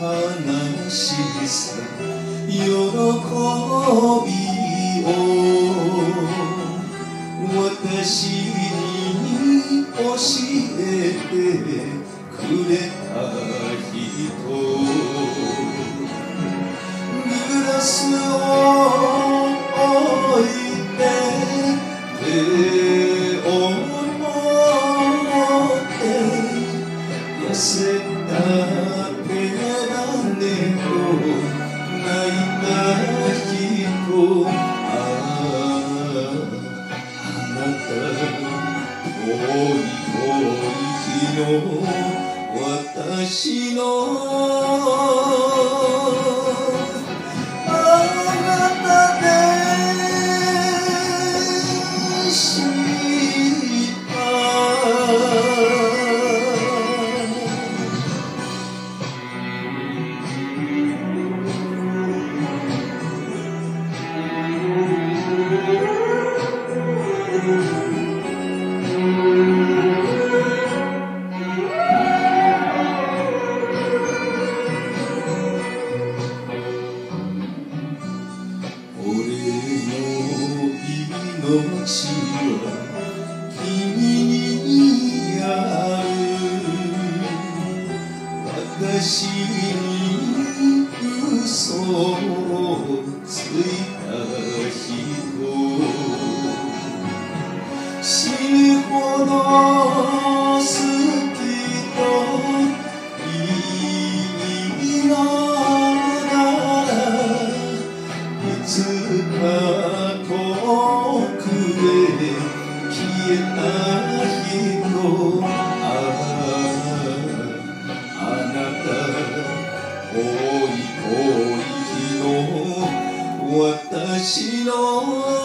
悲しさ喜びを私に教えてくれた人。グラスを置いて手を持って痩せた。私のの街君にある私に嘘をついた人。死ぬほど Oh.